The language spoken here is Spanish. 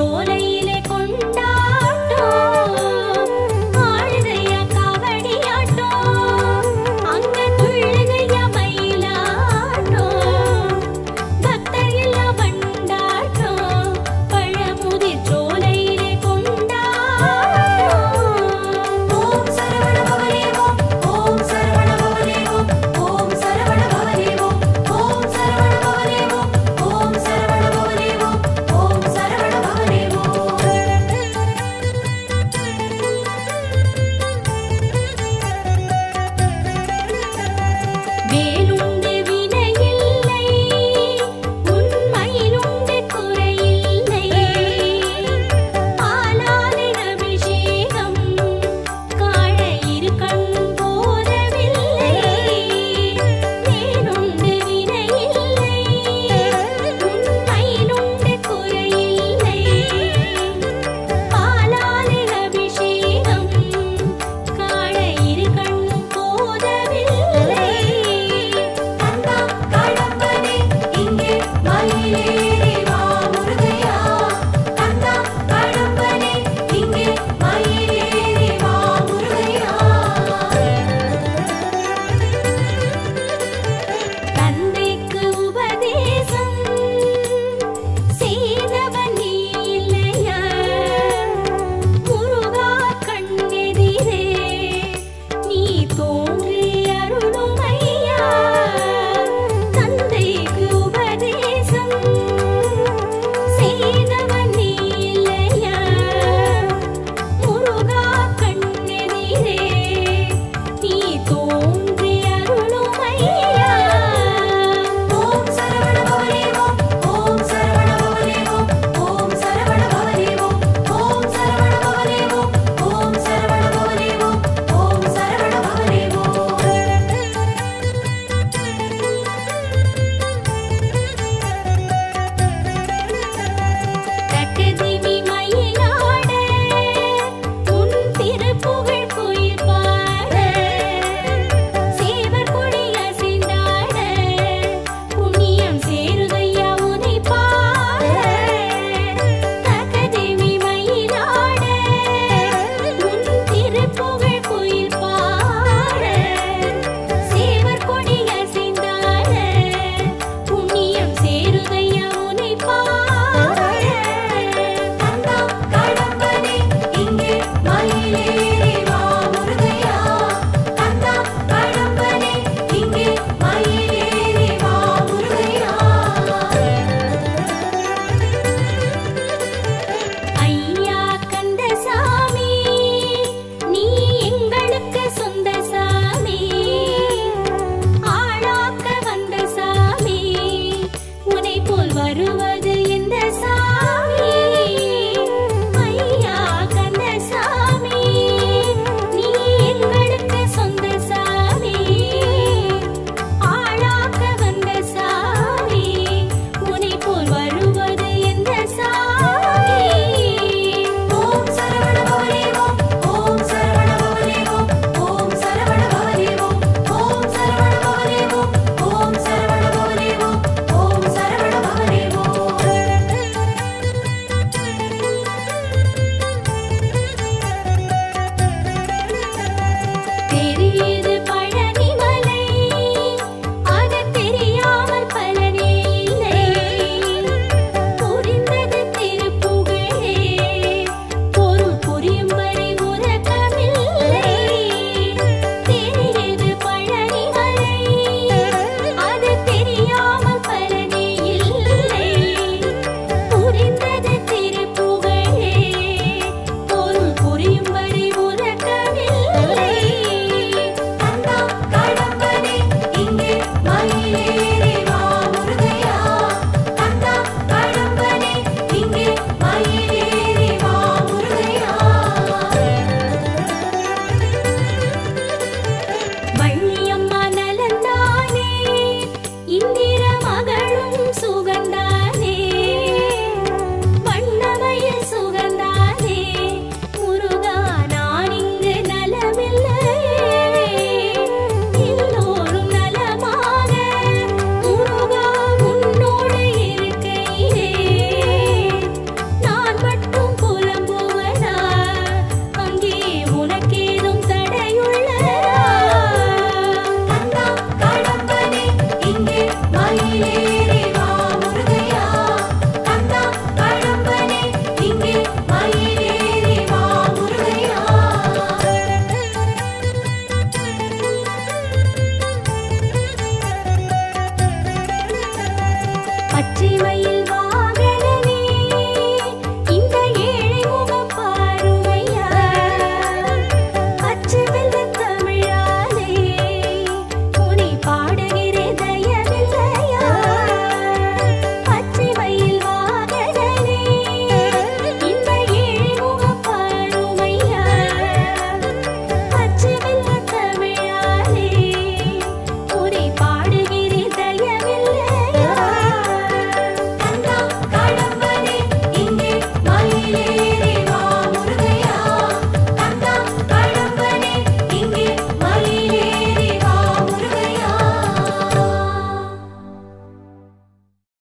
sola.